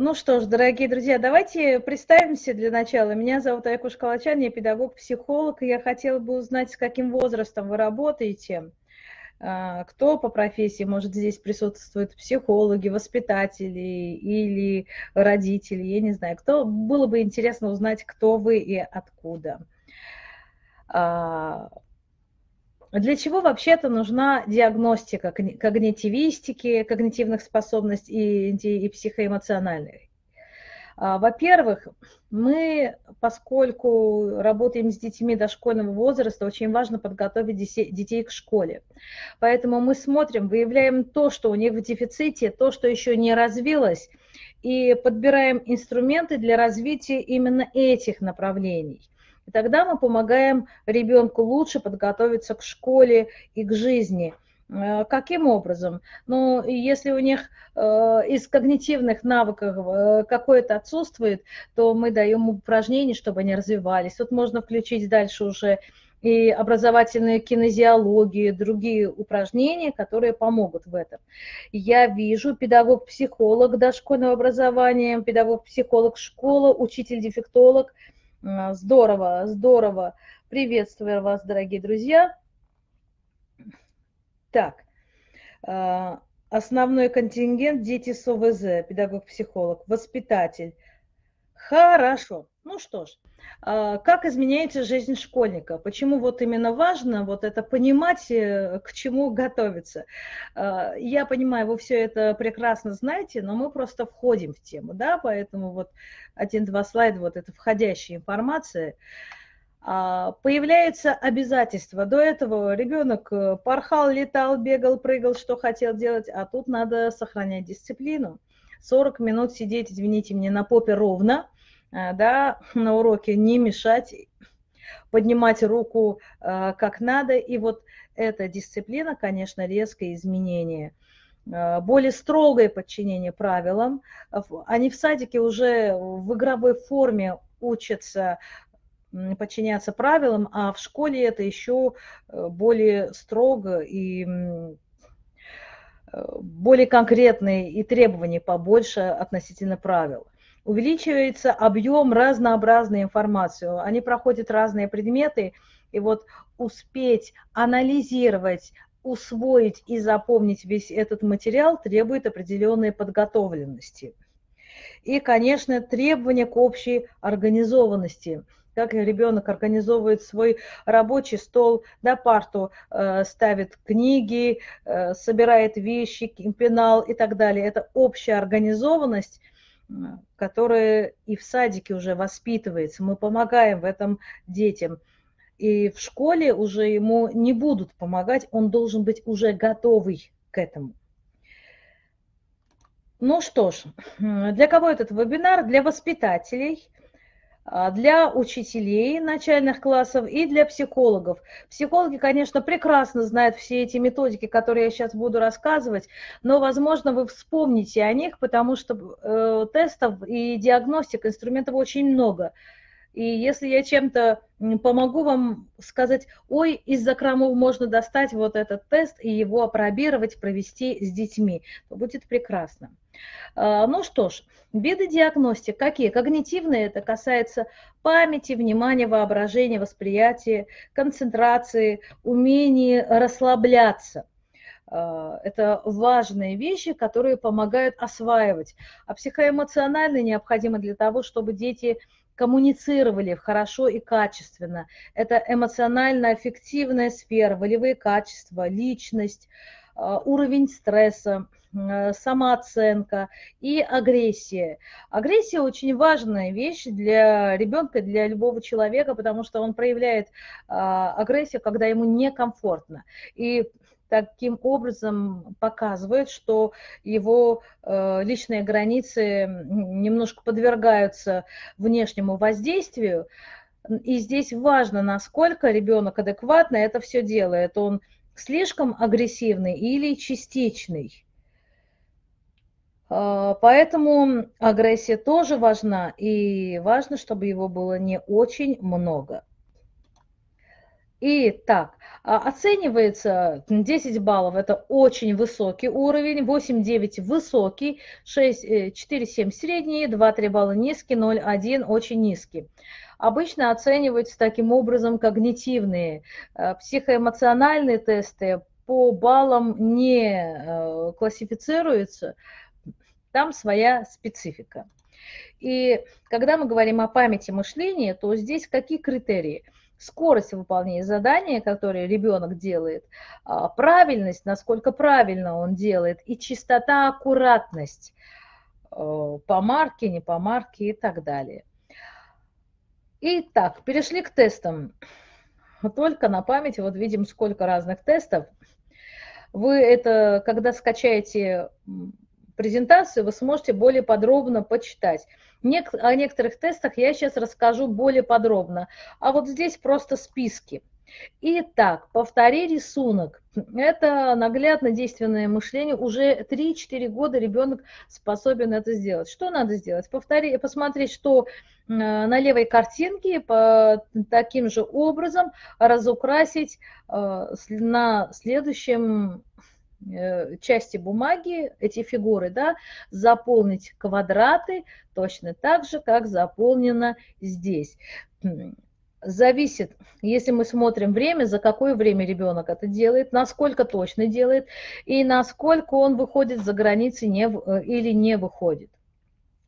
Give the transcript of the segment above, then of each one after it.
Ну что ж, дорогие друзья, давайте представимся для начала. Меня зовут Айкуш Калачан, я педагог-психолог, и я хотела бы узнать, с каким возрастом вы работаете, а, кто по профессии, может, здесь присутствуют психологи, воспитатели или родители, я не знаю, кто. Было бы интересно узнать, кто вы и откуда. А, для чего вообще-то нужна диагностика когнитивистики, когнитивных способностей и, и психоэмоциональной? А, во-первых, мы, поскольку работаем с детьми дошкольного возраста, очень важно подготовить детей к школе. Поэтому мы смотрим, выявляем то, что у них в дефиците, то, что еще не развилось, и подбираем инструменты для развития именно этих направлений. И тогда мы помогаем ребенку лучше подготовиться к школе и к жизни. Э, каким образом? Ну, если у них э, из когнитивных навыков э, какое-то отсутствует, то мы даем упражнения, чтобы они развивались. Тут можно включить дальше уже и образовательную кинезиологию, другие упражнения, которые помогут в этом. Я вижу педагог-психолог дошкольного образования, педагог-психолог школа, учитель-дефектолог – здорово, здорово. Приветствую вас, дорогие друзья. Так, а, основной контингент – дети с ОВЗ, педагог-психолог, воспитатель. Хорошо. Ну что ж, а, как изменяется жизнь школьника? Почему вот именно важно вот это понимать, э, к чему готовиться? А, я понимаю, вы все это прекрасно знаете, но мы просто входим в тему, да, поэтому вот один-два слайда, вот это входящая информация. А, появляются обязательства. До этого ребенок э, порхал, летал, бегал, прыгал, что хотел делать, а тут надо сохранять дисциплину. 40 минут сидеть, извините мне, на попе ровно – да, на уроке не мешать, поднимать руку э, как надо. И вот эта дисциплина, конечно, резкое изменение. Э, более строгое подчинение правилам. Они в садике уже в игровой форме учатся подчиняться правилам, а в школе это еще более строго и более конкретные и требования побольше относительно правил увеличивается объем разнообразной информации. Они проходят разные предметы, и вот успеть анализировать, усвоить и запомнить весь этот материал требует определенной подготовленности. И, конечно, требования к общей организованности. Как ребенок организовывает свой рабочий стол, на парту э, ставит книги, э, собирает вещи, пенал и так далее. Это общая организованность – которое и в садике уже воспитывается. Мы помогаем в этом детям. И в школе уже ему не будут помогать, он должен быть уже готовый к этому. Ну что ж, для кого этот вебинар? Для воспитателей – для учителей начальных классов и для психологов. Психологи, конечно, прекрасно знают все эти методики, которые я сейчас буду рассказывать, но, возможно, вы вспомните о них, потому что э, тестов и диагностик, инструментов очень много. И если я чем-то помогу вам сказать, ой, из закромов можно достать вот этот тест и его опробировать, провести с детьми, то будет прекрасно. А, ну что ж, виды диагностики какие? Когнитивные, это касается памяти, внимания, воображения, восприятия, концентрации, умения расслабляться. А, это важные вещи, которые помогают осваивать. А психоэмоциональные необходимы для того, чтобы дети коммуницировали хорошо и качественно. Это эмоционально-аффективная сфера, волевые качества, личность, а, уровень стресса, Э, самооценка и агрессия. Агрессия очень важная вещь для ребенка, для любого человека, потому что он проявляет а, агрессию, когда ему некомфортно. И таким образом показывает, что его э, личные границы немножко подвергаются внешнему воздействию. И здесь важно, насколько ребенок адекватно это все делает. Он слишком агрессивный или частичный. А, поэтому агрессия тоже важна, и важно, чтобы его было не очень много. И так, а, оценивается 10 баллов, это очень высокий уровень, 8-9 высокий, 6, 4-7 средний, 2-3 балла низкий, 0-1 очень низкий. Обычно оцениваются таким образом когнитивные, э, психоэмоциональные тесты по баллам не э, классифицируются, там своя специфика. И когда мы говорим о памяти мышления, то здесь какие критерии – скорость выполнения задания, которое ребенок делает, а, правильность, насколько правильно он делает, и чистота, аккуратность э, по марке, не по марке и так далее. Итак, перешли к тестам. Только на памяти, вот видим, сколько разных тестов. Вы это, когда скачаете презентацию, вы сможете более подробно почитать. О некоторых тестах я сейчас расскажу более подробно, а вот здесь просто списки. Итак, повтори рисунок. Это наглядно действенное мышление. Уже 3-4 года ребенок способен это сделать. Что надо сделать? Повтори, посмотреть, что э, на левой картинке по таким же образом разукрасить э, на следующем части бумаги, эти фигуры, да, заполнить квадраты точно так же, как заполнено здесь. Зависит, если мы смотрим время, за какое время ребенок это делает, насколько точно делает и насколько он выходит за границы не, э, или не выходит.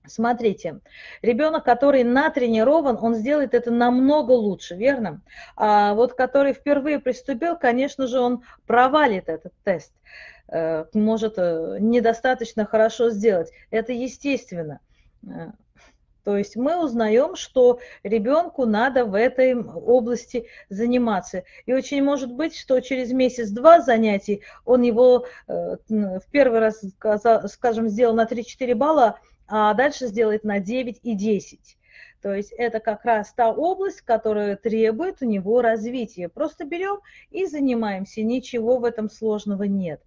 Смотрите, ребенок, который натренирован, он сделает это намного лучше, верно? А вот который впервые приступил, конечно же, он провалит этот тест, э, может э, недостаточно хорошо сделать. Это естественно. Э, то есть мы узнаем, что ребенку надо в этой области заниматься. И очень может быть, что через месяц-два занятий он его в первый раз, скажем, сделал на 3-4 балла, а дальше сделает на 9 и 10. То есть это как раз та область, которая требует у него развития. Просто берем и занимаемся, ничего в этом сложного нет.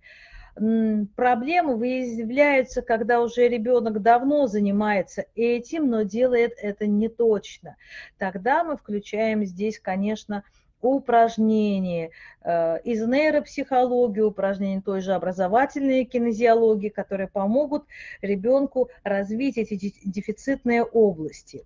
Проблемы выявляются, когда уже ребенок давно занимается этим, но делает это не точно. Тогда мы включаем здесь, конечно, упражнения э, из нейропсихологии, упражнения той же образовательной кинезиологии, которые помогут ребенку развить эти дефицитные области.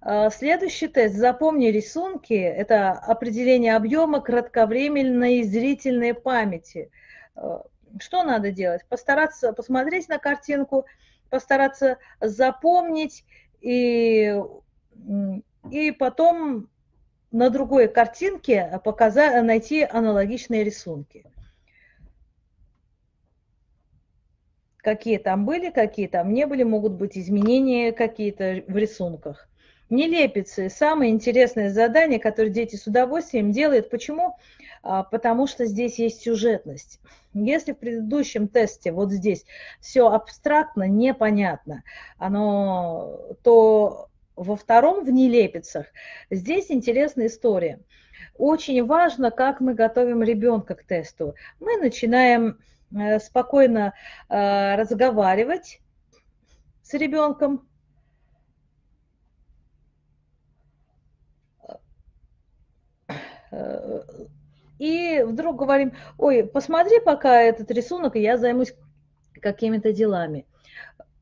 Э, следующий тест. Запомни рисунки. Это определение объема кратковременной зрительной памяти. Э, что надо делать? Постараться посмотреть на картинку, постараться запомнить и, и потом на другой картинке показать, найти аналогичные рисунки. Какие там были, какие там не были, могут быть изменения какие-то в рисунках. Нелепицы – самое интересное задание, которое дети с удовольствием делают. Почему? А, потому что здесь есть сюжетность. Если в предыдущем тесте вот здесь все абстрактно, непонятно, оно, то во втором в нелепицах здесь интересная история. Очень важно, как мы готовим ребенка к тесту. Мы начинаем э, спокойно э, разговаривать с ребенком. Э, и вдруг говорим, ой, посмотри пока этот рисунок, и я займусь какими-то делами.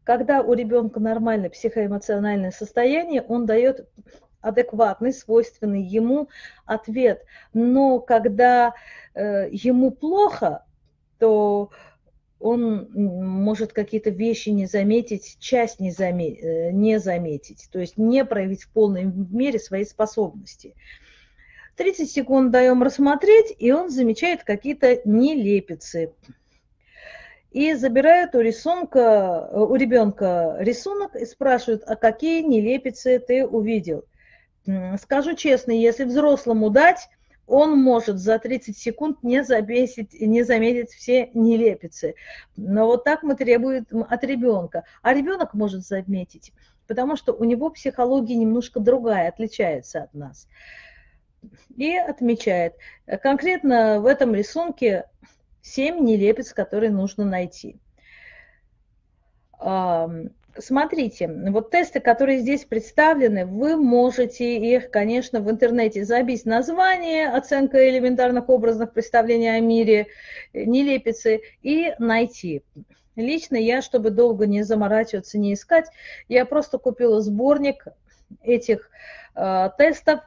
Когда у ребенка нормальное психоэмоциональное состояние, он дает адекватный, свойственный ему ответ. Но когда э, ему плохо, то он может какие-то вещи не заметить, часть не, заметить, э, не заметить, то есть не проявить в полной мере свои способности. 30 секунд даем рассмотреть, и он замечает какие-то нелепицы и забирают у рисунка, у ребенка рисунок и спрашивают, а какие нелепицы ты увидел. Скажу честно, если взрослому дать, он может за 30 секунд не заметить, не заметить все нелепицы. Но вот так мы требуем от ребенка. А ребенок может заметить, потому что у него психология немножко другая, отличается от нас. И отмечает. Конкретно в этом рисунке 7 нелепец, которые нужно найти. смотрите, вот тесты, которые здесь представлены, вы можете их, конечно, в интернете забить название, оценка элементарных образных представлений о мире, нелепицы, и найти. Лично я, чтобы долго не заморачиваться, не искать, я просто купила сборник этих э, тестов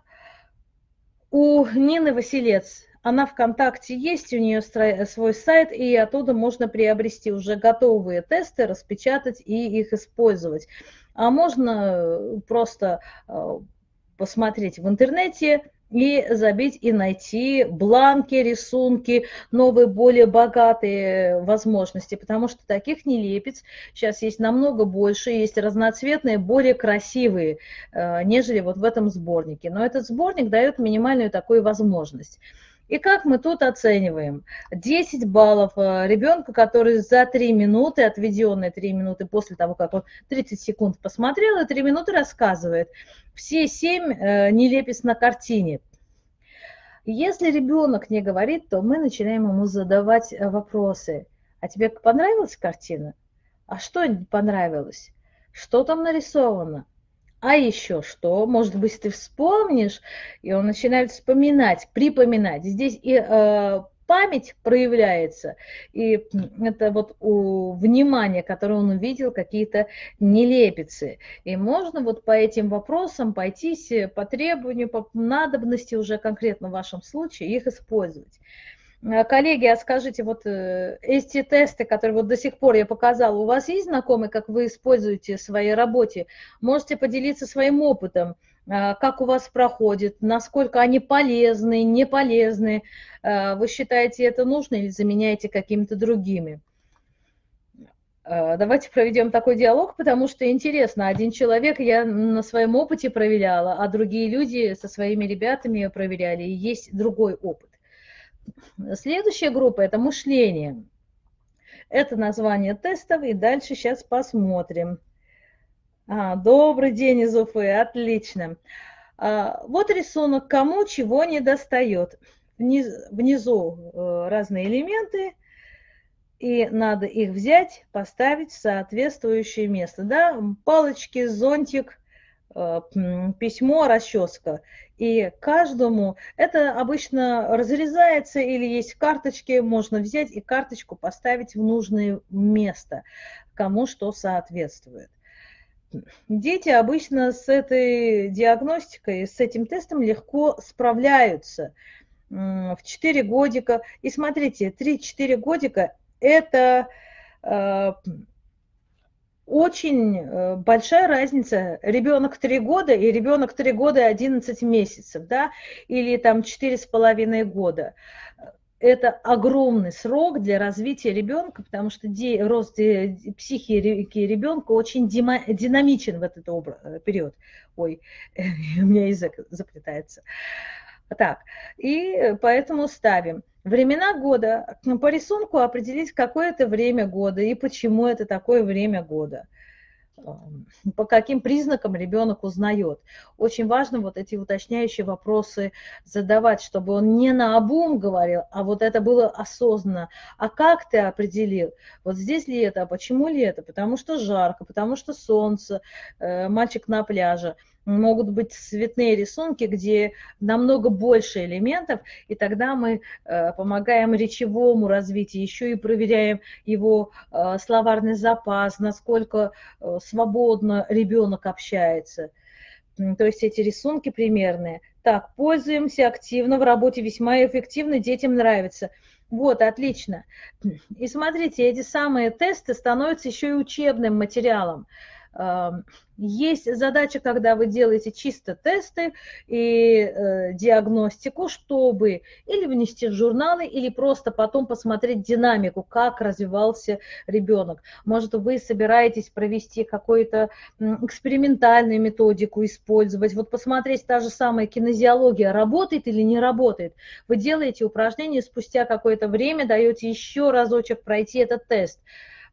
у Нины Василец. Она ВКонтакте есть, у нее свой сайт, и оттуда можно приобрести уже готовые тесты, распечатать и их использовать. А можно просто э, посмотреть в интернете, и забить и найти бланки, рисунки, новые, более богатые возможности, потому что таких нелепец сейчас есть намного больше, есть разноцветные, более красивые, э, нежели вот в этом сборнике. Но этот сборник дает минимальную такую возможность. И как мы тут оцениваем? 10 баллов э, ребенку, который за 3 минуты, отведенные 3 минуты после того, как он 30 секунд посмотрел, и 3 минуты рассказывает. Все 7 э, нелепец на картине. Если ребенок не говорит, то мы начинаем ему задавать э, вопросы. А тебе понравилась картина? А что понравилось? Что там нарисовано? А еще что? Может быть, ты вспомнишь, и он начинает вспоминать, припоминать. Здесь и э, память проявляется, и это вот у, внимание, которое он увидел, какие-то нелепицы. И можно вот по этим вопросам пойтись по требованию, по надобности уже конкретно в вашем случае их использовать. Э, коллеги, а скажите, вот э, эти тесты, которые вот до сих пор я показала, у вас есть знакомые, как вы используете в своей работе? Можете поделиться своим опытом, э, как у вас проходит, насколько они полезны, не полезны, вы считаете это нужно или заменяете какими-то другими? Давайте проведем такой диалог, потому что интересно. Один человек я на своем опыте проверяла, а другие люди со своими ребятами проверяли, и есть другой опыт. Следующая группа – это мышление. Это название тестов, и дальше сейчас посмотрим. А, добрый день из Уфы, отлично. А, вот рисунок, кому чего не достает. Вниз, внизу э, разные элементы, и надо их взять, поставить в соответствующее место. Да? Палочки, зонтик, письмо, расческа. И каждому это обычно разрезается или есть карточки, можно взять и карточку поставить в нужное место, кому что соответствует. Дети обычно с этой диагностикой, с этим тестом легко справляются в 4 годика. И смотрите, 3-4 годика – это э, очень э, большая разница. Ребенок 3 года и ребенок 3 года и 11 месяцев, да, или там 4,5 года. Это огромный срок для развития ребенка, потому что рост психики ребенка очень динамичен в этот э, период. Ой, у меня язык заплетается. Так, и поэтому ставим. Времена года. По рисунку определить какое-то время года и почему это такое время года. По каким признакам ребенок узнает. Очень важно вот эти уточняющие вопросы задавать, чтобы он не на обум говорил, а вот это было осознанно. А как ты определил? Вот здесь ли это, а почему ли это? Потому что жарко, потому что солнце, э, мальчик на пляже могут быть цветные рисунки, где намного больше элементов, и тогда мы э, помогаем речевому развитию, еще и проверяем его э, словарный запас, насколько э, свободно ребенок общается. То есть эти рисунки примерные. Так, пользуемся активно в работе, весьма эффективно, детям нравится. Вот, отлично. И смотрите, эти самые тесты становятся еще и учебным материалом. Есть задача, когда вы делаете чисто тесты и э, диагностику, чтобы или внести в журналы, или просто потом посмотреть динамику, как развивался ребенок. Может, вы собираетесь провести какую-то экспериментальную методику использовать, вот посмотреть та же самая кинезиология, работает или не работает. Вы делаете упражнение, спустя какое-то время даете еще разочек пройти этот тест.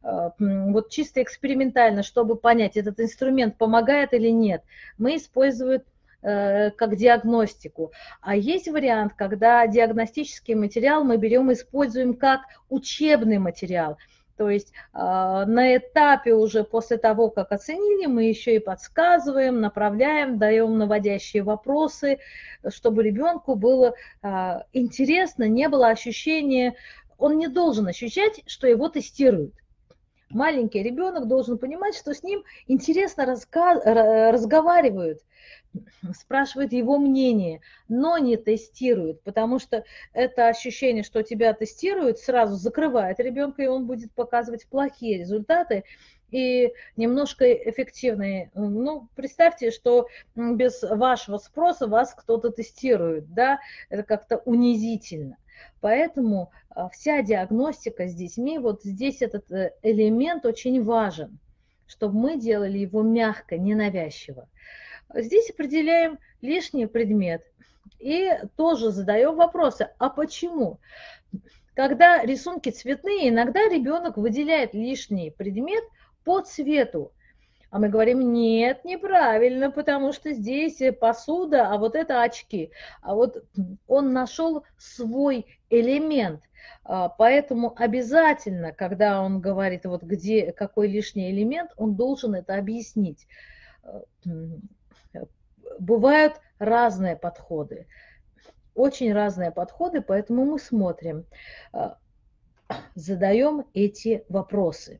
Э, вот чисто экспериментально, чтобы понять, этот инструмент помогает или нет, мы используем э, как диагностику. А есть вариант, когда диагностический материал мы берем и используем как учебный материал. То есть а, на этапе уже после того, как оценили, мы еще и подсказываем, направляем, даем наводящие вопросы, чтобы ребенку было а, интересно, не было ощущения, он не должен ощущать, что его тестируют. Маленький ребенок должен понимать, что с ним интересно разговаривают, спрашивают его мнение, но не тестируют, потому что это ощущение, что тебя тестируют, сразу закрывает ребенка, и он будет показывать плохие результаты, и немножко эффективные. Ну, представьте, что без вашего спроса вас кто-то тестирует, да, это как-то унизительно. Поэтому а, вся диагностика с детьми, вот здесь этот э, элемент очень важен, чтобы мы делали его мягко, ненавязчиво. Здесь определяем лишний предмет и тоже задаем вопросы, а почему? Когда рисунки цветные, иногда ребенок выделяет лишний предмет по цвету. А мы говорим, нет, неправильно, потому что здесь посуда, а вот это очки. А вот он нашел свой элемент. А, поэтому обязательно, когда он говорит, вот где, какой лишний элемент, он должен это объяснить бывают разные подходы, очень разные подходы, поэтому мы смотрим, э, задаем эти вопросы.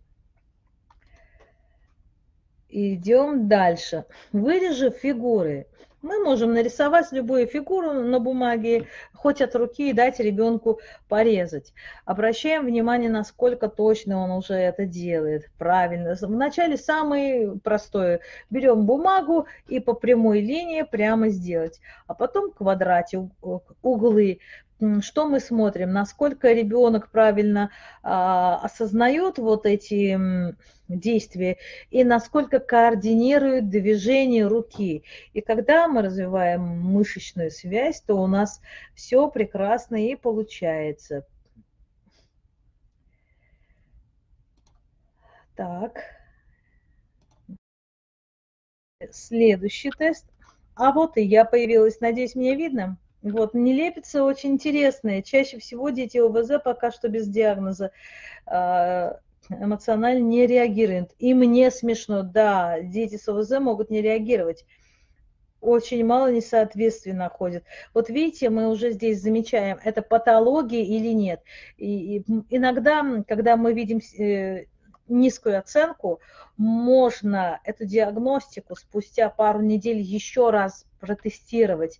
Идем дальше. Вырежи фигуры. Мы можем нарисовать любую фигуру на бумаге, хоть от руки, и дать ребенку порезать. Обращаем внимание, насколько точно он уже это делает, правильно. Вначале самое простое. Берем бумагу и по прямой линии прямо сделать. А потом квадрате, углы что мы смотрим, насколько ребенок правильно а, осознает вот эти действия и насколько координирует движение руки. И когда мы развиваем мышечную связь, то у нас все прекрасно и получается. Так. Следующий тест. А вот и я появилась. Надеюсь, меня видно? Вот, нелепица очень интересная. Чаще всего дети ОВЗ пока что без диагноза а, эмоционально не реагируют. И мне смешно, да, дети с ОВЗ могут не реагировать. Очень мало несоответствий находят. Вот видите, мы уже здесь замечаем, это патология или нет. И, и иногда, когда мы видим э, низкую оценку, можно эту диагностику спустя пару недель еще раз протестировать,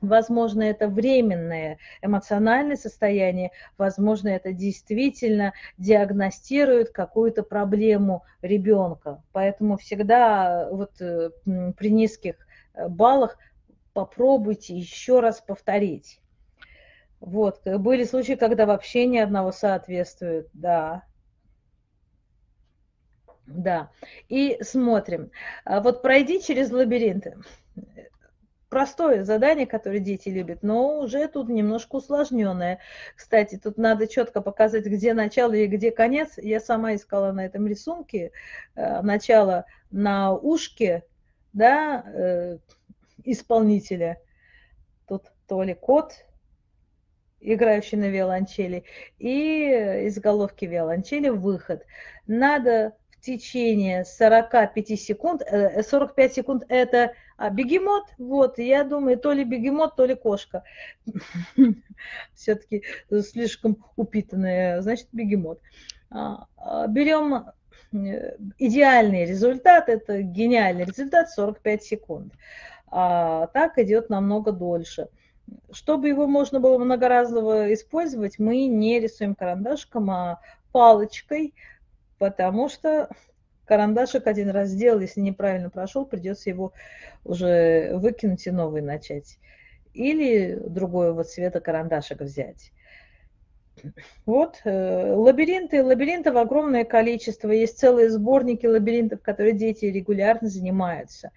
Возможно, это временное эмоциональное состояние, возможно, это действительно диагностирует какую-то проблему ребенка. Поэтому всегда вот э, при низких э, баллах попробуйте еще раз повторить. Вот, были случаи, когда вообще ни одного соответствует, да. Да, и смотрим. А вот пройди через лабиринты простое задание, которое дети любят, но уже тут немножко усложненное. Кстати, тут надо четко показать, где начало и где конец. Я сама искала на этом рисунке э, начало на ушке да, э, исполнителя. Тут то ли кот, играющий на виолончели, и из головки виолончели выход. Надо в течение 45 секунд, 45 э, секунд это а бегемот, вот, я думаю, то ли бегемот, то ли кошка. Все-таки слишком упитанная, значит, бегемот. А, а, Берем э, идеальный результат, это гениальный результат 45 секунд. А так идет намного дольше. Чтобы его можно было многоразово использовать, мы не рисуем карандашком, а палочкой, потому что карандашик один раз сделал, если неправильно прошел, придется его уже выкинуть и новый начать. Или другого цвета карандашик взять. Вот, э, лабиринты, лабиринтов огромное количество, есть целые сборники лабиринтов, которые дети регулярно занимаются.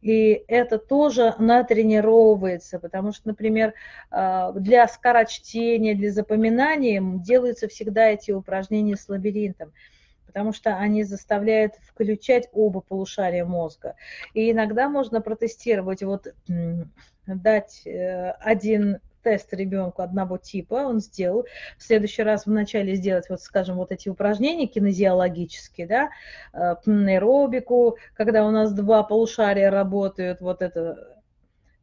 И это тоже натренировывается, потому что, например, э, для скорочтения, для запоминания делаются всегда эти упражнения с лабиринтом потому что они заставляют включать оба полушария мозга. И иногда можно протестировать, вот дать э, один тест ребенку одного типа, он сделал. В следующий раз вначале сделать, вот, скажем, вот эти упражнения кинезиологические, да, э, аэробику, когда у нас два полушария работают, вот это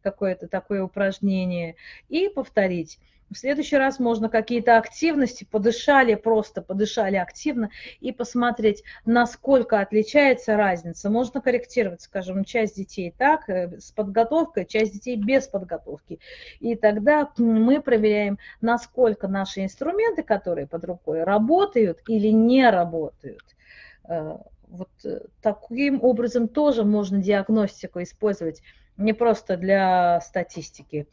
какое-то такое упражнение, и повторить. В следующий раз можно какие-то активности, подышали просто, подышали активно и посмотреть, насколько отличается разница. Можно корректировать, скажем, часть детей так, э, с подготовкой, часть детей без подготовки. И тогда мы проверяем, насколько наши инструменты, которые под рукой, работают или не работают. Э, вот э, таким образом тоже можно диагностику использовать, не просто для статистики.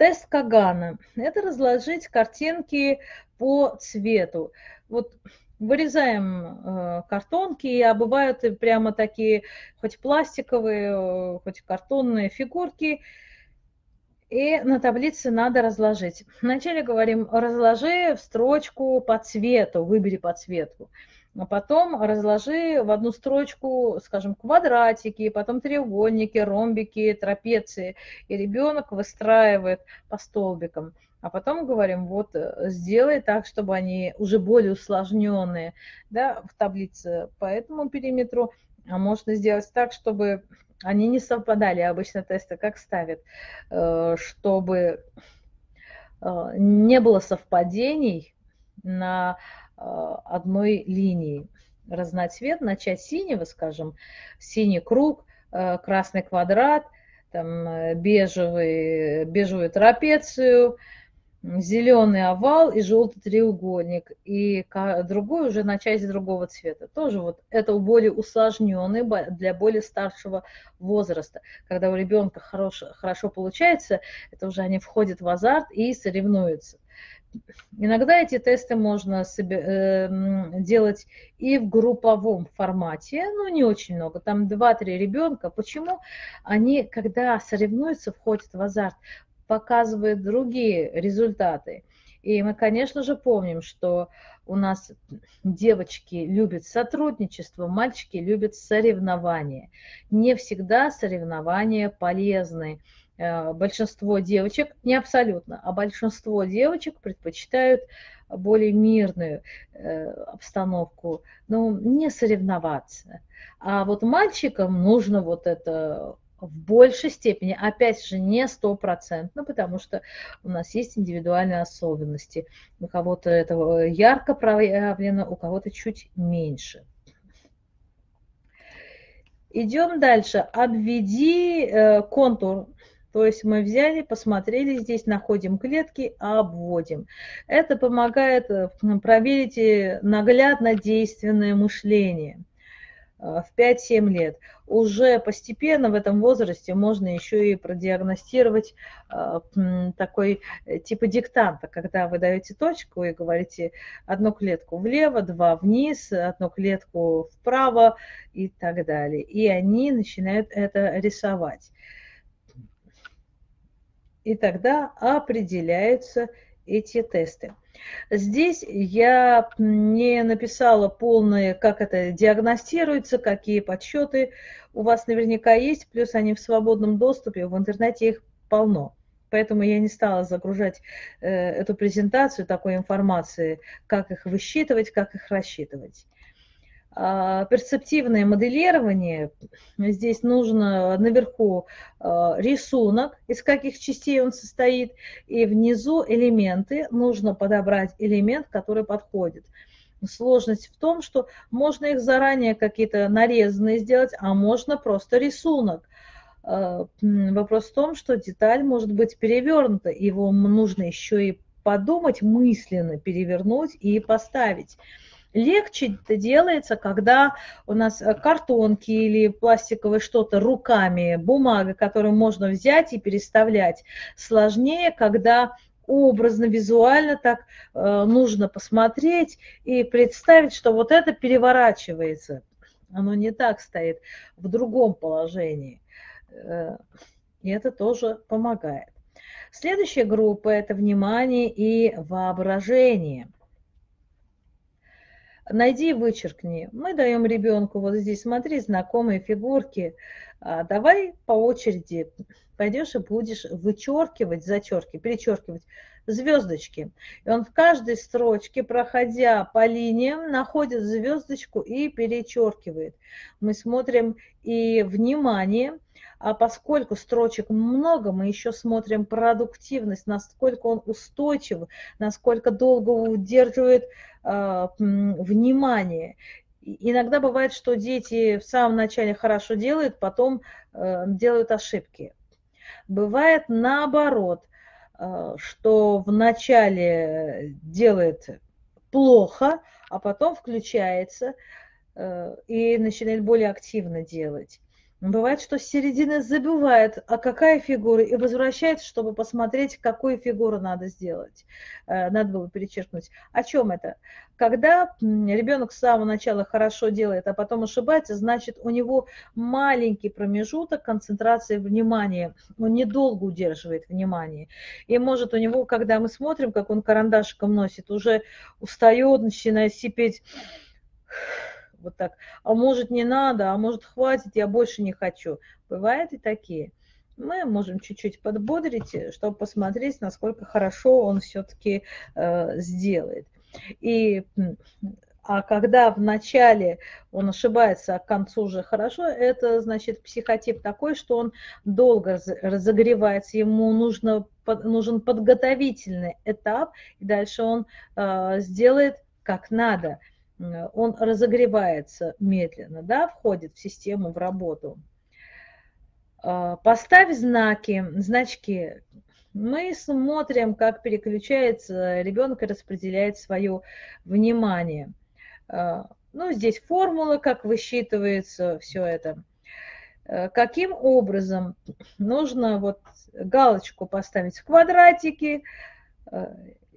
Тест Кагана – это разложить картинки по цвету. Вот вырезаем э, картонки, а бывают и прямо такие, хоть пластиковые, хоть картонные фигурки, и на таблице надо разложить. Вначале говорим, разложи в строчку по цвету, выбери по цвету а потом разложи в одну строчку, скажем, квадратики, потом треугольники, ромбики, трапеции, и ребенок выстраивает по столбикам. А потом говорим, вот э, сделай так, чтобы они уже более усложненные да, в таблице по этому периметру, а можно сделать так, чтобы они не совпадали, обычно тесты как ставят, э, чтобы э, не было совпадений на одной линии. Разноцвет, начать синего, скажем, синий круг, э, красный квадрат, там, э, бежевый, бежевую трапецию, зеленый овал и желтый треугольник. И другой уже на части другого цвета. Тоже вот это более усложненный для более старшего возраста. Когда у ребенка хорошо, хорошо получается, это уже они входят в азарт и соревнуются. Иногда эти тесты можно себе, э, делать и в групповом формате, но не очень много, там 2-3 ребенка. Почему? Они, когда соревнуются, входят в азарт, показывают другие результаты. И мы, конечно же, помним, что у нас девочки любят сотрудничество, мальчики любят соревнования. Не всегда соревнования полезны. Э, большинство девочек, не абсолютно, а большинство девочек предпочитают более мирную э, обстановку, ну, не соревноваться. А вот мальчикам нужно вот это в большей степени, опять же, не стопроцентно, потому что у нас есть индивидуальные особенности. У кого-то это ярко проявлено, у кого-то чуть меньше. Идем дальше. Обведи э, контур то есть мы взяли, посмотрели здесь, находим клетки, обводим. Это помогает э, проверить э, наглядно действенное мышление э, в 5-7 лет. Уже постепенно в этом возрасте можно еще и продиагностировать такой типа диктанта, когда вы даете точку и говорите одну клетку влево, два вниз, одну клетку вправо и так далее. И они начинают это рисовать и тогда определяются эти тесты. Здесь я не написала полное, как это диагностируется, какие подсчеты у вас наверняка есть, плюс они в свободном доступе, в интернете их полно. Поэтому я не стала загружать э, эту презентацию такой информации, как их высчитывать, как их рассчитывать. А, перцептивное моделирование. Здесь нужно наверху а, рисунок, из каких частей он состоит, и внизу элементы. Нужно подобрать элемент, который подходит. Сложность в том, что можно их заранее какие-то нарезанные сделать, а можно просто рисунок. А, вопрос в том, что деталь может быть перевернута, его нужно еще и подумать мысленно, перевернуть и поставить. Легче это делается, когда у нас э, картонки или пластиковое что-то руками, бумага, которую можно взять и переставлять. Сложнее, когда образно, визуально так э, нужно посмотреть и представить, что вот это переворачивается. Оно не так стоит, в другом положении. Э, и это тоже помогает. Следующая группа – это внимание и воображение – найди и вычеркни. Мы даем ребенку вот здесь, смотри, знакомые фигурки, а давай по очереди пойдешь и будешь вычеркивать, зачеркивать, перечеркивать звездочки. И он в каждой строчке, проходя по линиям, находит звездочку и перечеркивает. Мы смотрим и внимание, а поскольку строчек много, мы еще смотрим продуктивность, насколько он устойчив, насколько долго удерживает внимание. Иногда бывает, что дети в самом начале хорошо делают, потом э, делают ошибки. Бывает наоборот, э, что вначале делает плохо, а потом включается э, и начинает более активно делать. Бывает, что с середины забывает, а какая фигура, и возвращается, чтобы посмотреть, какую фигуру надо сделать. Э, надо было перечеркнуть. О чем это? Когда ребенок с самого начала хорошо делает, а потом ошибается, значит, у него маленький промежуток концентрации внимания. Он недолго удерживает внимание. И может у него, когда мы смотрим, как он карандашиком носит, уже устает, начинает сипеть вот так, а может не надо, а может хватит, я больше не хочу. Бывают и такие. Мы можем чуть-чуть подбодрить, чтобы посмотреть, насколько хорошо он все-таки э, сделает. И а когда в начале он ошибается, а к концу уже хорошо, это значит психотип такой, что он долго разогревается, ему нужно, нужен подготовительный этап, и дальше он э, сделает как надо. Э, он разогревается медленно, да, входит в систему, в работу. А, поставь знаки, значки. Мы смотрим, как переключается ребенок и распределяет свое внимание. А, ну, здесь формула, как высчитывается все это. Э, каким образом нужно вот галочку поставить в квадратике, э,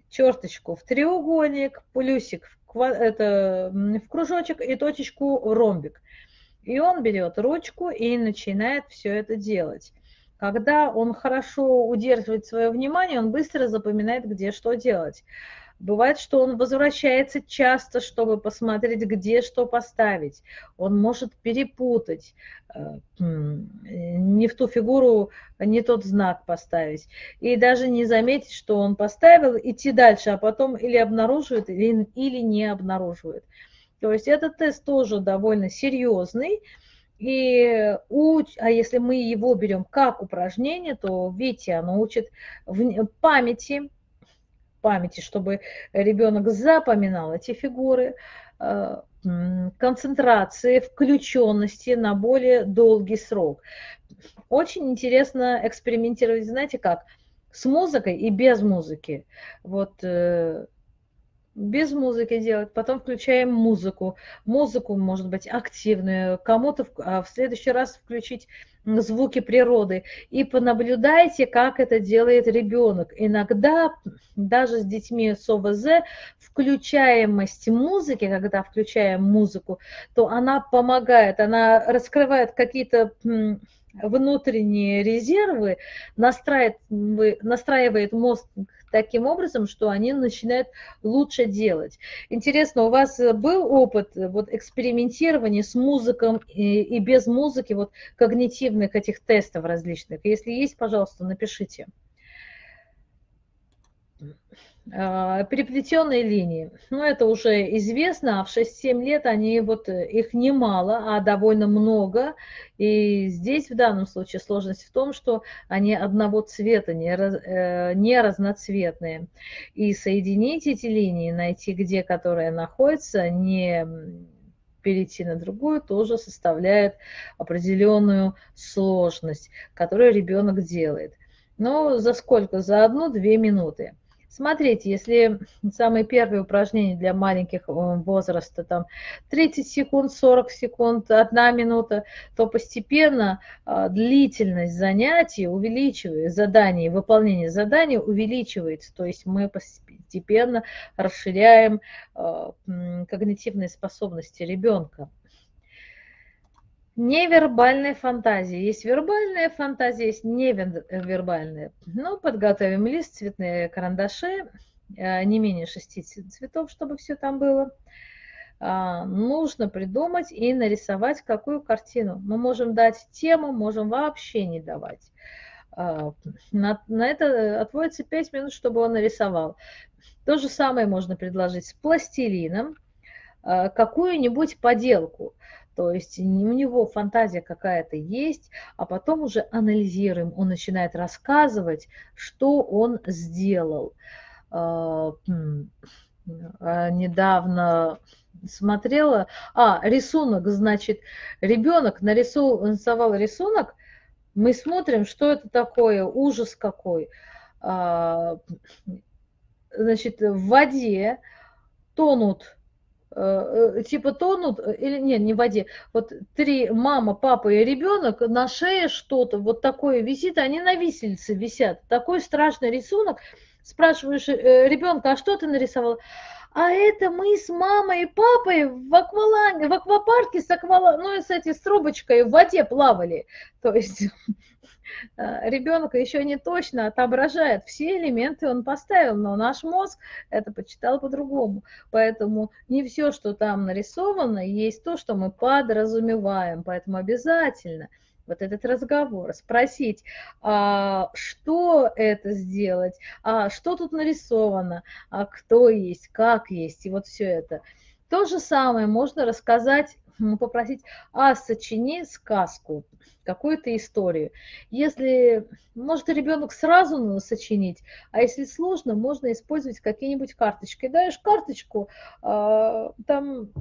черточку в треугольник, плюсик в это, в кружочек и точечку ромбик. И он берет ручку и начинает все это делать. Когда он хорошо удерживает свое внимание, он быстро запоминает, где что делать. Бывает, что он возвращается часто, чтобы посмотреть, где что поставить. Он может перепутать, э, не в ту фигуру, не тот знак поставить. И даже не заметить, что он поставил, идти дальше, а потом или обнаруживает, или, или не обнаруживает. То есть этот тест тоже довольно серьезный. И уч... а если мы его берем как упражнение, то видите, оно учит в памяти, памяти, чтобы ребенок запоминал эти фигуры, э, концентрации, включенности на более долгий срок. Очень интересно экспериментировать, знаете как, с музыкой и без музыки. Вот э, без музыки делать, потом включаем музыку. Музыку, может быть, активную, кому-то в, а в следующий раз включить звуки природы. И понаблюдайте, как это делает ребенок. Иногда даже с детьми с ОВЗ включаемость музыки, когда включаем музыку, то она помогает, она раскрывает какие-то внутренние резервы, настраивает, настраивает мозг таким образом, что они начинают лучше делать. Интересно, у вас был опыт вот, экспериментирования с музыком и, и без музыки, вот когнитивных этих тестов различных? Если есть, пожалуйста, напишите. А, переплетенные линии. Ну, это уже известно, а в 6-7 лет они, вот э, их немало, а довольно много. И здесь в данном случае сложность в том, что они одного цвета, не, раз, э, не разноцветные. И соединить эти линии, найти, где которая находится, не перейти на другую, тоже составляет определенную сложность, которую ребенок делает. Но за сколько? За одну-две минуты. Смотрите, если самые первые упражнения для маленьких э, возраста, там 30 секунд, 40 секунд, 1 минута, то постепенно а, длительность занятий увеличивается, заданий, выполнение заданий увеличивается. То есть мы постепенно расширяем а, когнитивные способности ребенка. Невербальная фантазия. Есть вербальная фантазия, есть невербальная. Ну, подготовим лист, цветные карандаши, э, не менее шести цветов, чтобы все там было. а, нужно придумать и нарисовать какую картину. Мы можем дать тему, можем вообще не давать. А, на, на это отводится 5 минут, чтобы он нарисовал. То же самое можно предложить с пластилином, а, какую-нибудь поделку. То есть у него фантазия какая-то есть, а потом уже анализируем. Он начинает рассказывать, что он сделал. Недавно смотрела, а, рисунок, значит, ребенок нарисовал рисунок, мы смотрим, что это такое, ужас какой. А, значит, в воде тонут, типа тонут, или нет, не в воде, вот три, мама, папа и ребенок, на шее что-то, вот такое висит, они на висельце висят. Такой страшный рисунок. Спрашиваешь э, ребенка, а что ты нарисовал? А это мы с мамой и папой в акваланге, в аквапарке с аквала, ну, с этой с трубочкой в воде плавали. То есть э, ребенок еще не точно отображает все элементы, он поставил, но наш мозг это почитал по-другому. Поэтому не все, что там нарисовано, есть то, что мы подразумеваем. Поэтому обязательно – вот этот разговор, спросить, а, что это сделать, а, что тут нарисовано, а кто есть, как есть, и вот все это. То же самое можно рассказать, попросить, а сочини сказку, какую-то историю. Если может ребенок сразу сочинить, а если сложно, можно использовать какие-нибудь карточки. Даешь карточку, а, там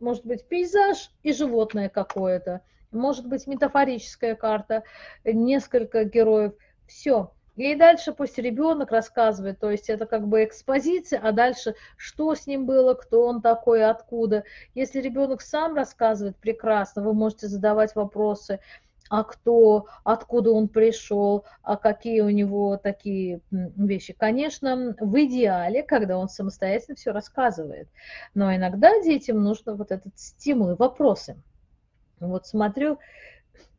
может быть пейзаж и животное какое-то может быть метафорическая карта, несколько героев, все. И дальше пусть ребенок рассказывает, то есть это как бы экспозиция, а дальше что с ним было, кто он такой, откуда. Если ребенок сам рассказывает прекрасно, вы можете задавать вопросы, а кто, откуда он пришел, а какие у него такие вещи. Конечно, в идеале, когда он самостоятельно все рассказывает, но иногда детям нужно вот этот стимул и вопросы. Вот смотрю,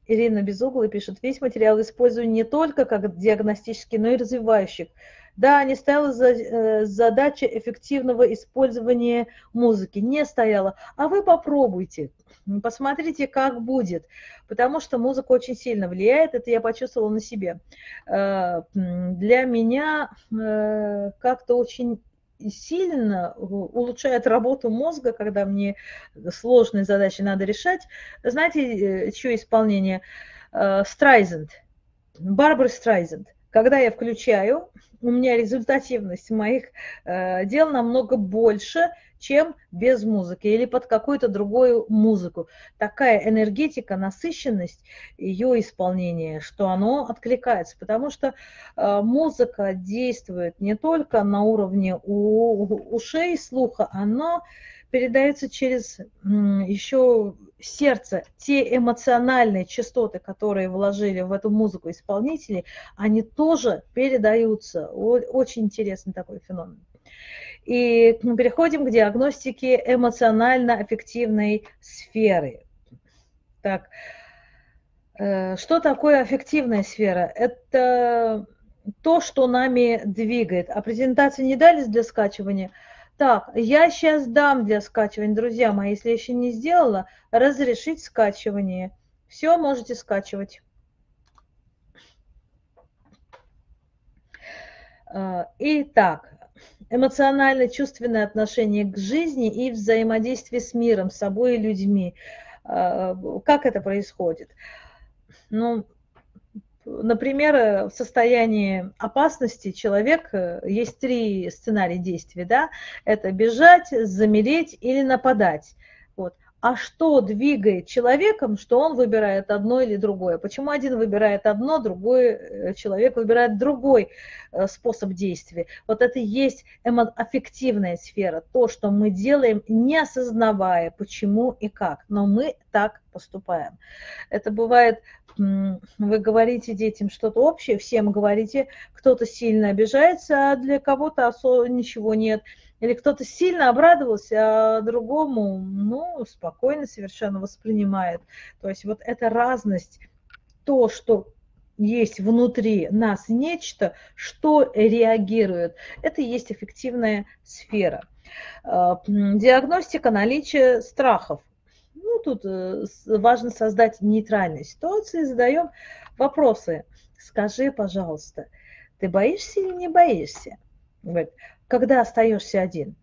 Ирина Безугла пишет, весь материал использую не только как диагностический, но и развивающий. Да, не стояла за, э, задача эффективного использования музыки, не стояла. А вы попробуйте, посмотрите, как будет, потому что музыка очень сильно влияет, это я почувствовала на себе. Э, для меня э, как-то очень сильно улучшает работу мозга, когда мне сложные задачи надо решать. Знаете, э, чье исполнение? Э, Страйзенд, Барбара Страйзенд. Когда я включаю, у меня результативность моих э, дел намного больше, чем без музыки или под какую-то другую музыку. Такая энергетика, насыщенность ее исполнения, что оно откликается, потому что э, музыка действует не только на уровне у, ушей, слуха, она передается через еще сердце, те эмоциональные частоты, которые вложили в эту музыку исполнители, они тоже передаются. Очень интересный такой феномен. И переходим к диагностике эмоционально-аффективной сферы. Так, э, что такое аффективная сфера? Это то, что нами двигает. А презентации не дались для скачивания? Так, я сейчас дам для скачивания, друзья мои, если еще не сделала, разрешить скачивание. Все, можете скачивать. Э, итак, эмоционально-чувственное отношение к жизни и взаимодействие с миром, с собой и людьми. А, как это происходит? Ну, например, в состоянии опасности человек, э, есть три сценария действий, да, это бежать, замереть или нападать. Вот а что двигает человеком, что он выбирает одно или другое. Почему один выбирает одно, другой э, человек выбирает другой э, способ действия. Вот это и есть аффективная сфера, то, что мы делаем, не осознавая, почему и как, но мы так поступаем. Это бывает, вы говорите детям что-то общее, всем говорите, кто-то сильно обижается, а для кого-то особо ничего нет – или кто-то сильно обрадовался, а другому, ну, спокойно совершенно воспринимает. То есть вот эта разность, то, что есть внутри нас нечто, что реагирует. Это и есть эффективная сфера. Э, диагностика наличия страхов. Ну, тут э, важно создать нейтральные ситуации, задаем вопросы. Скажи, пожалуйста, ты боишься или не боишься? Говорит, когда остаешься один?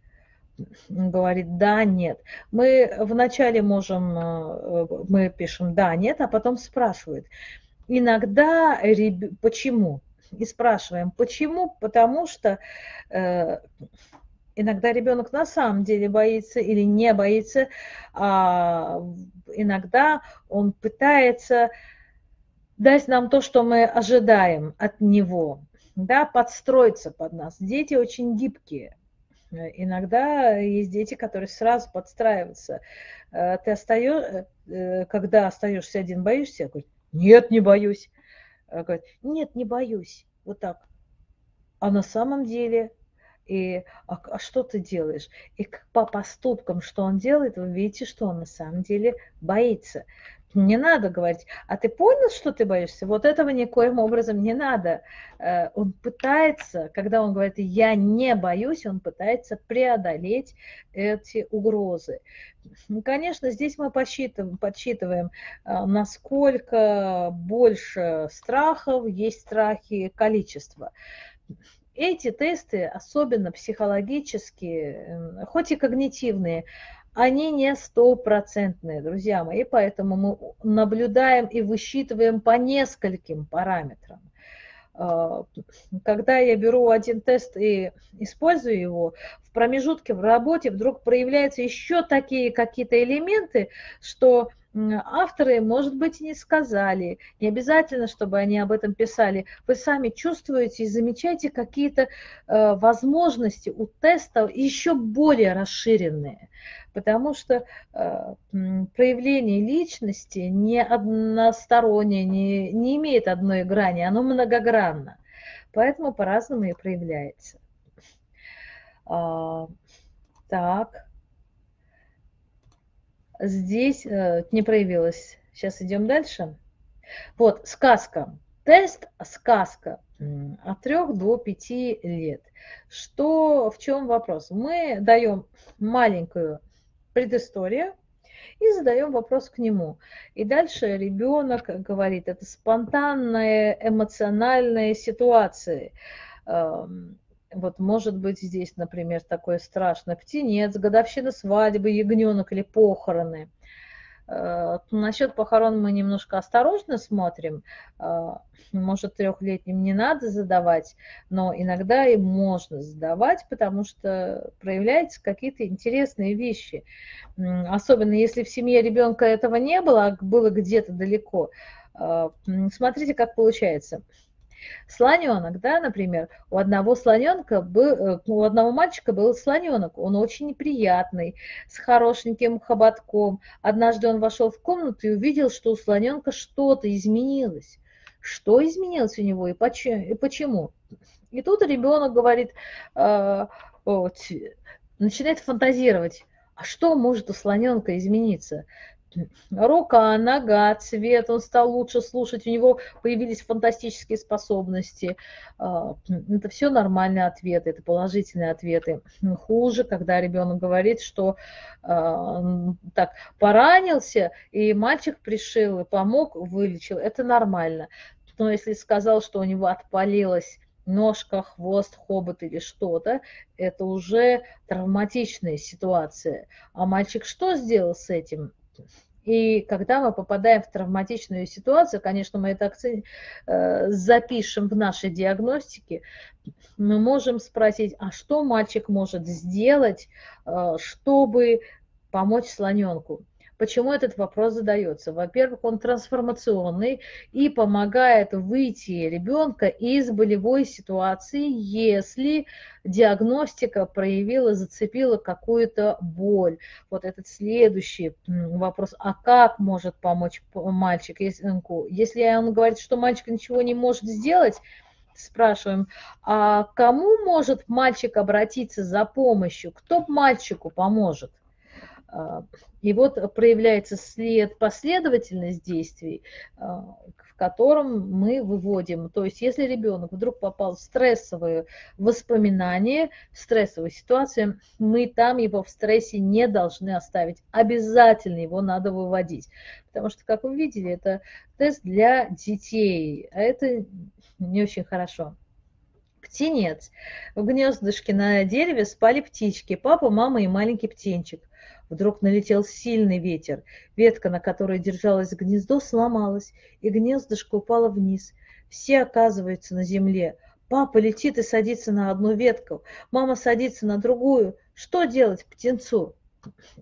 Говорит, да, нет. Мы вначале можем, э, мы пишем да, нет, а потом спрашивают. Иногда, почему? И спрашиваем, почему? Потому что э, иногда ребенок на самом деле боится или не боится, а иногда он пытается дать нам то, что мы ожидаем от него, да, подстроиться под нас. Дети очень гибкие. Иногда есть дети, которые сразу подстраиваются. Э, ты остаешь, э, когда остаешься один, боишься? Говорит, нет, не боюсь. Говорит, нет, не боюсь. Вот так. А на самом деле и а, а что ты делаешь? И по поступкам, что он делает, вы видите, что он на самом деле боится. Не надо говорить, а ты понял, что ты боишься? Вот этого никоим образом не надо. Э, он пытается, когда он говорит, я не боюсь, он пытается преодолеть эти угрозы. Конечно, здесь мы подсчитываем, подсчитываем, насколько больше страхов, есть страхи, количество. Эти тесты, особенно психологические, хоть и когнитивные, они не стопроцентные, друзья мои, поэтому мы наблюдаем и высчитываем по нескольким параметрам. А, когда я беру один тест и использую его, в промежутке в работе вдруг проявляются еще такие какие-то элементы, что авторы, может быть, не сказали, не обязательно, чтобы они об этом писали. Вы сами чувствуете и замечаете какие-то э, возможности у теста еще более расширенные, потому что э, проявление личности не одностороннее, не, не имеет одной грани, оно многогранно, поэтому по-разному и проявляется. А, так. Здесь э, не проявилось. Сейчас идем дальше. Вот, сказка. Тест сказка от 3 до 5 лет. Что, в чем вопрос? Мы даем маленькую предысторию и задаем вопрос к нему. И дальше ребенок говорит, это спонтанная эмоциональная ситуация. Вот может быть здесь, например, такое страшное птенец, годовщина свадьбы, ягненок или похороны. Э, насчет похорон мы немножко осторожно смотрим. Э, может, трехлетним не надо задавать, но иногда и можно задавать, потому что проявляются какие-то интересные вещи. Особенно если в семье ребенка этого не было, а было где-то далеко. Э, смотрите, как получается. Слоненок, да, например, у одного слоненка был, э, у одного мальчика был слоненок, он очень неприятный, с хорошеньким хоботком. Однажды он вошел в комнату и увидел, что у слоненка что-то изменилось. Что изменилось у него и почему? И тут ребенок говорит, э, начинает фантазировать, а что может у слоненка измениться? Рука, нога, цвет, он стал лучше слушать, у него появились фантастические способности. А, это все нормальные ответы, это положительные ответы. Хуже, когда ребенок говорит, что а, так, поранился, и мальчик пришил, и помог, вылечил, это нормально. Но если сказал, что у него отпалилась ножка, хвост, хобот или что-то, это уже травматичная ситуация. А мальчик что сделал с этим? И когда мы попадаем в травматичную ситуацию, конечно, мы это э, запишем в нашей диагностике, мы можем спросить, а что мальчик может сделать, э, чтобы помочь слоненку? Почему этот вопрос задается? Во-первых, он трансформационный и помогает выйти ребенка из болевой ситуации, если диагностика проявила, зацепила какую-то боль. Вот этот следующий вопрос, а как может помочь мальчик? Если он говорит, что мальчик ничего не может сделать, спрашиваем, а кому может мальчик обратиться за помощью? Кто мальчику поможет? А, и вот проявляется след, последовательность действий, а, в котором мы выводим. То есть если ребенок вдруг попал в стрессовые воспоминания, в стрессовую ситуацию, мы там его в стрессе не должны оставить. Обязательно его надо выводить. Потому что, как вы видели, это тест для детей, а это не очень хорошо птенец. В гнездышке на дереве спали птички, папа, мама и маленький птенчик. Вдруг налетел сильный ветер. Ветка, на которой держалось гнездо, сломалась, и гнездышко упало вниз. Все оказываются на земле. Папа летит и садится на одну ветку, мама садится на другую. Что делать птенцу?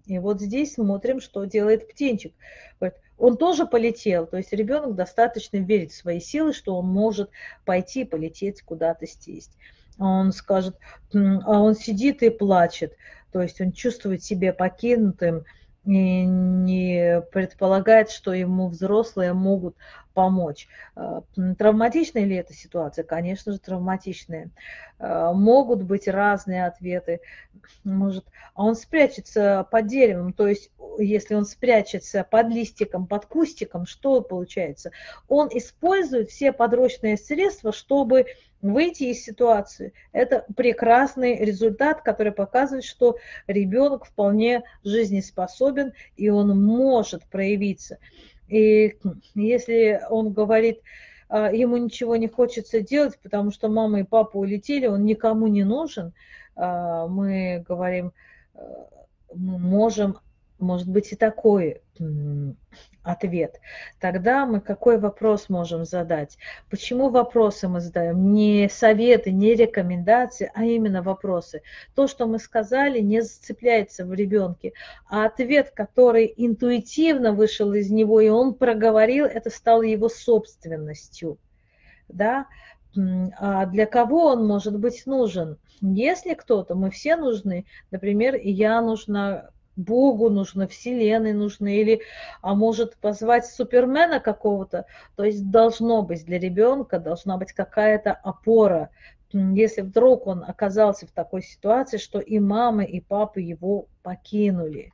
И вот здесь смотрим, что делает птенчик. Он тоже полетел, то есть ребенок достаточно верит в свои силы, что он может пойти полететь куда-то сесть. Он скажет, а он сидит и плачет, то есть он чувствует себя покинутым, и не предполагает, что ему взрослые могут помочь. А, травматичная ли эта ситуация? Конечно же, травматичная. А, могут быть разные ответы. Может, а он спрячется под деревом, то есть если он спрячется под листиком, под кустиком, что получается? Он использует все подручные средства, чтобы выйти из ситуации. Это прекрасный результат, который показывает, что ребенок вполне жизнеспособен и он может проявиться. И если он говорит, а, ему ничего не хочется делать, потому что мама и папа улетели, он никому не нужен, а, мы говорим, а, мы можем, может быть и такой ответ. Тогда мы какой вопрос можем задать? Почему вопросы мы задаем? Не советы, не рекомендации, а именно вопросы. То, что мы сказали, не зацепляется в ребенке, а ответ, который интуитивно вышел из него, и он проговорил, это стало его собственностью. Да? А для кого он может быть нужен? Если кто-то, мы все нужны, например, я нужна Богу нужно, Вселенной нужно, или, а может, позвать Супермена какого-то. То есть должно быть для ребенка, должна быть какая-то опора. Если вдруг он оказался в такой ситуации, что и мама, и папа его покинули.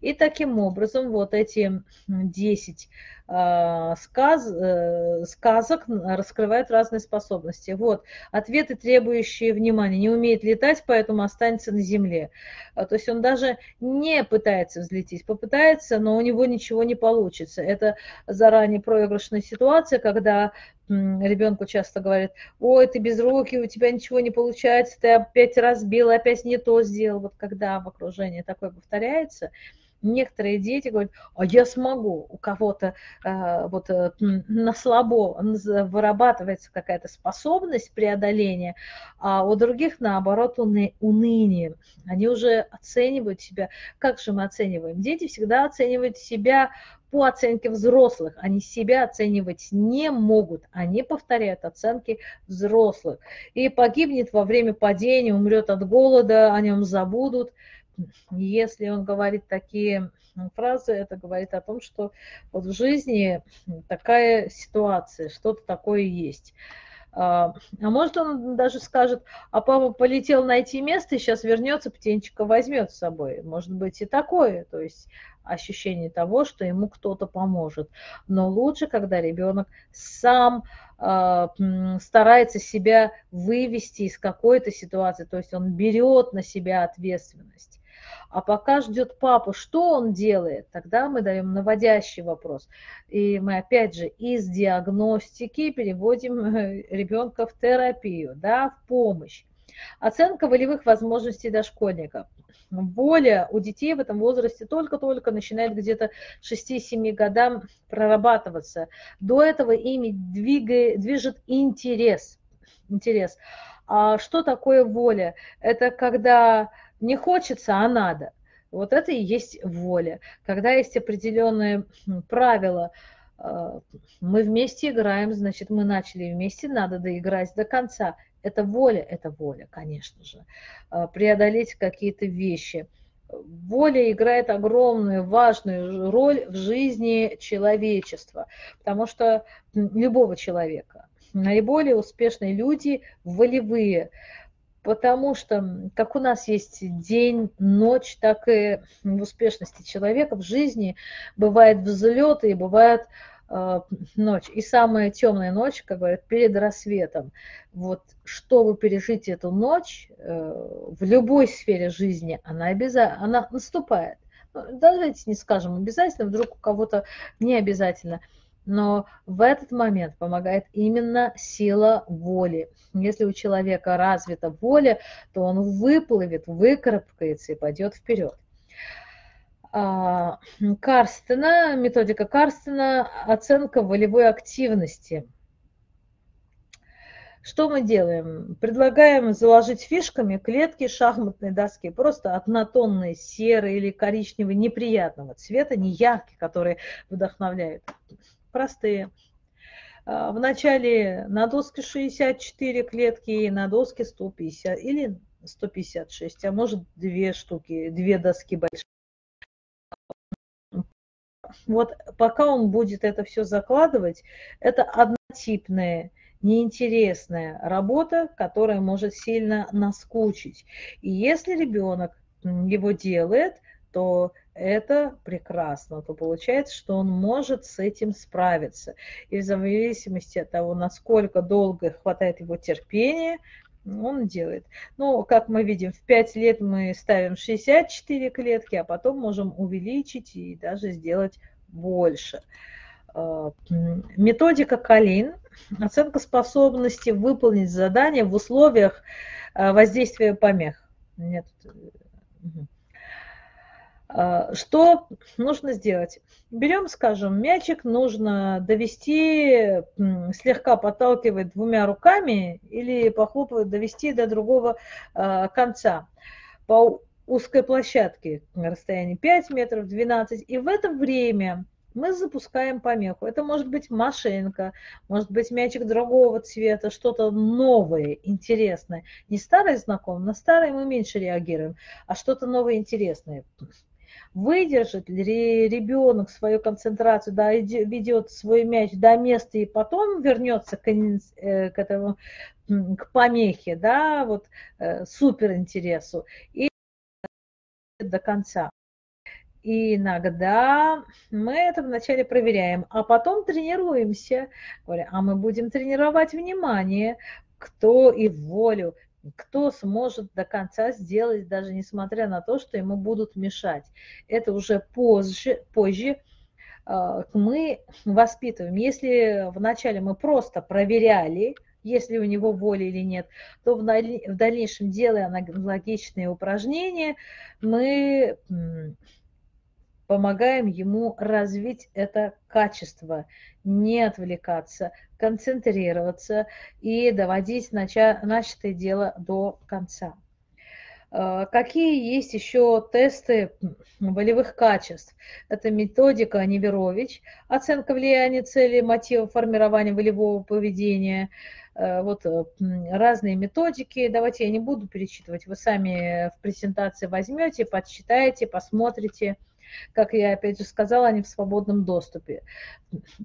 И таким образом вот эти 10 а, сказ, э, сказок раскрывают разные способности. Вот, ответы, требующие внимания. Не умеет летать, поэтому останется на земле. А, то есть он даже не пытается взлететь, попытается, но у него ничего не получится. Это заранее проигрышная ситуация, когда ребенку часто говорят, ой, ты без руки, у тебя ничего не получается, ты опять разбил, опять не то сделал. Вот когда в окружении такое повторяется, некоторые дети говорят, а я смогу, у кого-то э, вот э, на слабо вырабатывается какая-то способность преодоления, а у других наоборот уны, уныние. Они уже оценивают себя. Как же мы оцениваем? Дети всегда оценивают себя по оценке взрослых. Они себя оценивать не могут. Они повторяют оценки взрослых. И погибнет во время падения, умрет от голода, о нем забудут. Если он говорит такие фразы, это говорит о том, что вот в жизни такая ситуация, что-то такое есть. А, а может он даже скажет, а папа полетел найти место и сейчас вернется, птенчика возьмет с собой. Может быть и такое, то есть ощущение того, что ему кто-то поможет. Но лучше, когда ребенок сам э, старается себя вывести из какой-то ситуации, то есть он берет на себя ответственность. А пока ждет папу, что он делает, тогда мы даем наводящий вопрос. И мы опять же из диагностики переводим э, ребенка в терапию, да, в помощь. Оценка волевых возможностей дошкольников. Воля у детей в этом возрасте только-только начинает где-то 6-7 годам прорабатываться. До этого ими двигает, движет интерес. интерес. А что такое воля? Это когда не хочется, а надо. Вот это и есть воля. Когда есть определенные правила, э, мы вместе играем, значит, мы начали вместе, надо доиграть до конца. Это воля, это воля, конечно же. Э, преодолеть какие-то вещи. Воля играет огромную, важную роль в жизни человечества, потому что любого человека. Наиболее успешные люди волевые потому что как у нас есть день, ночь, так и в успешности человека в жизни бывают взлеты и бывает э, ночь. И самая темная ночь, как говорят, перед рассветом. Вот чтобы пережить эту ночь э, в любой сфере жизни, она обязательно, она наступает. Ну, давайте не скажем обязательно, вдруг у кого-то не обязательно – но в этот момент помогает именно сила воли. Если у человека развита воля, то он выплывет, выкарабкается и пойдет вперед. А, Карстена, методика Карстена, оценка волевой активности. Что мы делаем? Предлагаем заложить фишками клетки шахматной доски, просто однотонные, серые или коричневые, неприятного цвета, не яркие, которые вдохновляют простые. А, в начале на доске 64 клетки и на доске 150 или 156, а может две штуки, две доски большие. Вот пока он будет это все закладывать, это однотипная, неинтересная работа, которая может сильно наскучить. И если ребенок его делает, то это прекрасно, то получается, что он может с этим справиться. И в зависимости от того, насколько долго хватает его терпения, он делает. Ну, как мы видим, в 5 лет мы ставим 64 клетки, а потом можем увеличить и даже сделать больше. А, методика Калин. Оценка способности выполнить задание в условиях а, воздействия помех. Нет. Угу. А, что нужно сделать? Берем, скажем, мячик, нужно довести, слегка подталкивать двумя руками или похлопывать, довести до другого а, конца по узкой площадке на расстоянии 5 метров, 12. И в это время мы запускаем помеху. Это может быть машинка, может быть мячик другого цвета, что-то новое, интересное. Не старое знакомое, на старое мы меньше реагируем, а что-то новое, интересное выдержит ли ребенок свою концентрацию, да, ведет свой мяч до места и потом вернется к, э, к этому, к помехе, да, вот э, супер интересу, и до конца. И иногда мы это вначале проверяем, а потом тренируемся. А мы будем тренировать внимание, кто и волю, кто сможет до конца сделать, даже несмотря на то, что ему будут мешать. Это уже позже, позже а, мы воспитываем. Если вначале мы просто проверяли, если у него воля или нет, то в дальнейшем, делая аналогичные упражнения, мы помогаем ему развить это качество, не отвлекаться, концентрироваться и доводить начатое дело до конца. Э, какие есть еще тесты волевых качеств? Это методика Неверович, оценка влияния цели, мотива формирования волевого поведения. Э, вот э, разные методики. Давайте я не буду перечитывать, вы сами в презентации возьмете, подсчитаете, посмотрите. Как я опять же сказала, они в свободном доступе.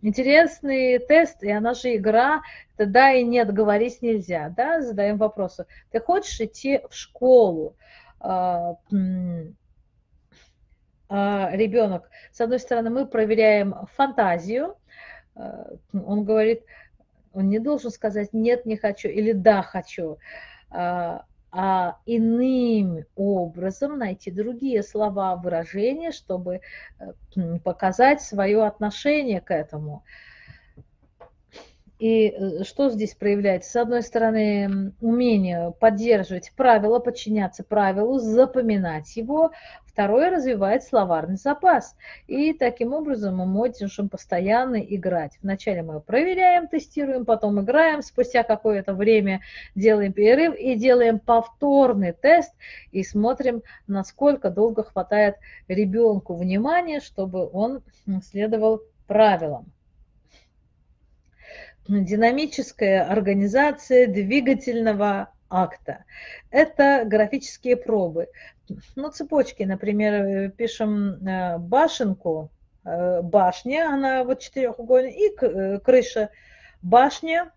Интересный тест, и она же игра, это да и нет, говорить нельзя, да, задаем вопросы. Ты хочешь идти в школу? А, а, ребенок, с одной стороны, мы проверяем фантазию, а, он говорит, он не должен сказать «нет, не хочу» или «да, хочу», иным образом найти другие слова, выражения, чтобы э, показать свое отношение к этому. И э, что здесь проявляется? С одной стороны, умение поддерживать правила, подчиняться правилу, запоминать его. Второе, развивает словарный запас. И таким образом мы можем постоянно играть. Вначале мы проверяем, тестируем, потом играем, спустя какое-то время делаем перерыв и делаем повторный тест и смотрим, насколько долго хватает ребенку внимания, чтобы он следовал правилам динамическая организация двигательного акта. Это графические пробы. Ну, цепочки, например, пишем э, башенку, э, башня, она вот четырехугольная, и э, крыша, башня,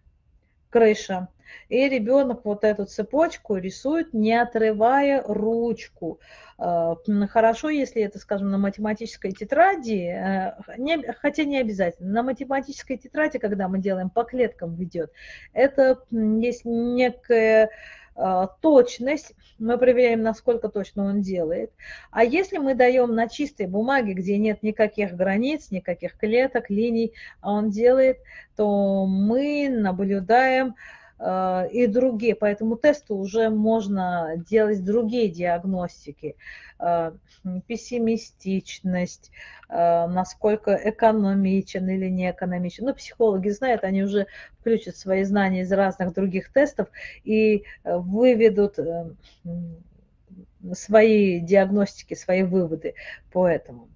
крыша. И ребенок вот эту цепочку рисует, не отрывая ручку. А, хорошо, если это, скажем, на математической тетради, э, не, хотя не обязательно. На математической тетради, когда мы делаем по клеткам ведет, это есть некая а, точность, мы проверяем, насколько точно он делает. А если мы даем на чистой бумаге, где нет никаких границ, никаких клеток, линий, а он делает, то мы наблюдаем Э, и другие. По этому тесту уже можно делать другие диагностики. Э, пессимистичность, э, насколько экономичен или не экономичен. Ну, психологи знают, они уже включат свои знания из разных других тестов и выведут свои диагностики, свои выводы по этому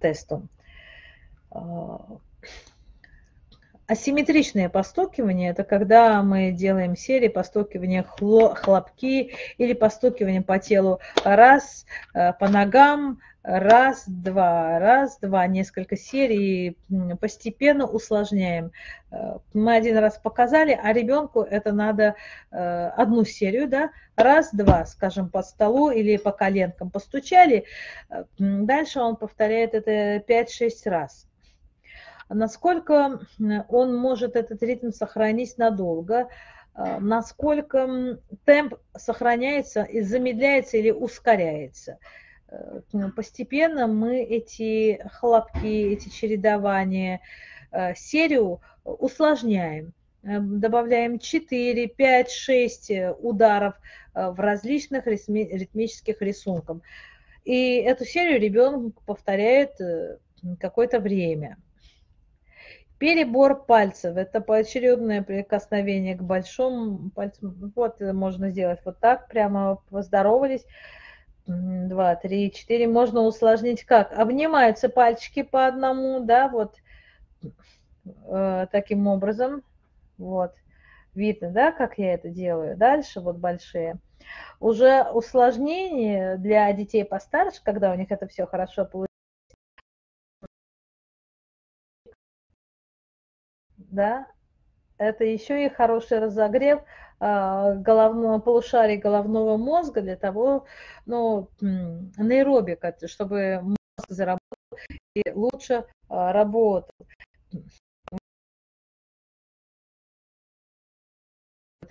тесту. Асимметричное постукивание – это когда мы делаем серии постукивания хлопки или постукивание по телу. Раз, э, по ногам, раз, два, раз, два, несколько серий, постепенно усложняем. Э, мы один раз показали, а ребенку это надо э, одну серию, да, раз, два, скажем, по столу или по коленкам постучали, дальше он повторяет это 5-6 раз насколько он может этот ритм сохранить надолго, а, насколько темп сохраняется и замедляется или ускоряется. Э, постепенно мы эти хлопки, эти чередования, э, серию усложняем. Э, добавляем 4, 5, 6 ударов в различных ритмических рисунках. И эту серию ребенок повторяет какое-то время. Перебор пальцев – это поочередное прикосновение к большому пальцу. Вот можно сделать вот так, прямо поздоровались. Два, три, четыре. Можно усложнить как? Обнимаются пальчики по одному, да, вот э, таким образом. Вот. Видно, да, как я это делаю? Дальше вот большие. Уже усложнение для детей постарше, когда у них это все хорошо получается да, это еще и хороший разогрев а, головного полушария головного мозга для того, ну, нейробика, чтобы мозг заработал и лучше а, работал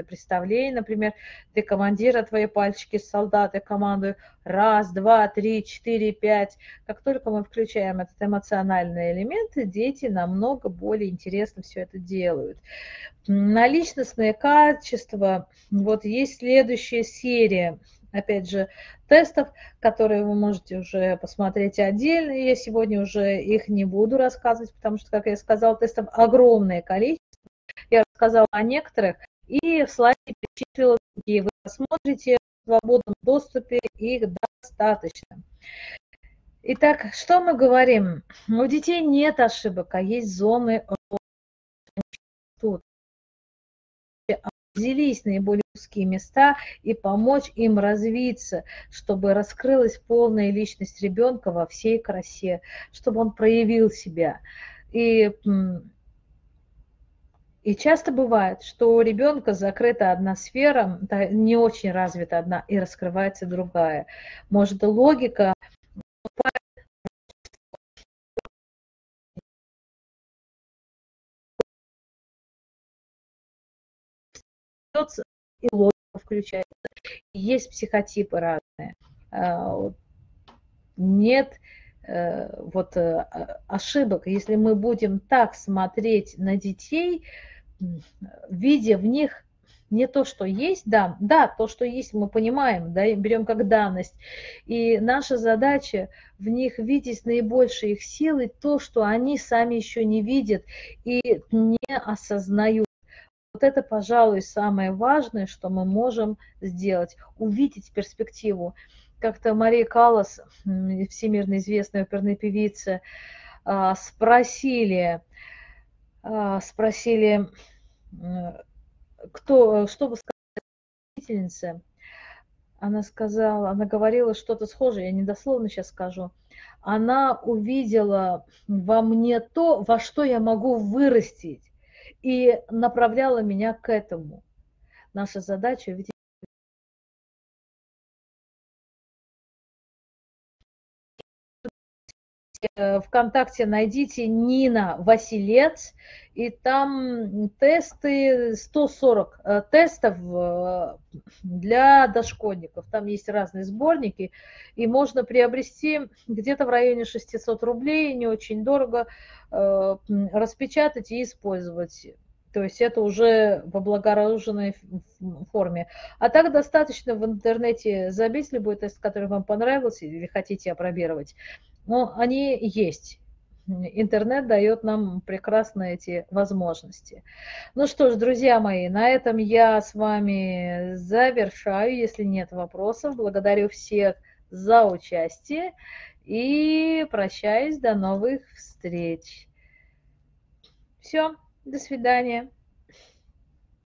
представление, например, ты командира, твои пальчики солдаты командуют раз, два, три, четыре, пять. Как только мы включаем этот эмоциональный элемент, дети намного более интересно все это делают. На личностные качества, вот есть следующая серия, опять же, тестов, которые вы можете уже посмотреть отдельно. Я сегодня уже их не буду рассказывать, потому что, как я сказала, тестов огромное количество. Я рассказала о некоторых, и в слайде перечислила другие. Вы посмотрите в свободном доступе, их достаточно. Итак, что мы говорим? У детей нет ошибок, а есть зоны тут. Взялись наиболее узкие места и помочь им развиться, чтобы раскрылась полная личность ребенка во всей красе, чтобы он проявил себя. И и часто бывает, что у ребенка закрыта одна сфера, не очень развита одна, и раскрывается другая. Может, логика и логика включается. Есть психотипы разные. А, нет э, вот э, ошибок. Если мы будем так смотреть на детей, видя в них не то, что есть, да, да, то, что есть, мы понимаем, да, берем как данность. И наша задача в них видеть наибольшие их силы, то, что они сами еще не видят и не осознают. Вот это, пожалуй, самое важное, что мы можем сделать, увидеть перспективу. Как-то Мария Каллас, всемирно известная оперная певица, а, спросили, спросили, кто, что вы сказали она сказала, она говорила что-то схожее, я недословно сейчас скажу. Она увидела во мне то, во что я могу вырастить, и направляла меня к этому. наша задача увидеть ВКонтакте найдите Нина Василец, и там тесты, 140 э, тестов э, для дошкольников. Там есть разные сборники, и можно приобрести где-то в районе 600 рублей, не очень дорого, распечатать и использовать. То есть это уже в облагороженной форме. А так достаточно в интернете забить любой тест, который вам понравился или хотите опробировать. Но они есть. Интернет дает нам прекрасно эти возможности. Ну что ж, друзья мои, на этом я с вами завершаю. Если нет вопросов, благодарю всех за участие и прощаюсь до новых встреч. Все. До свидания.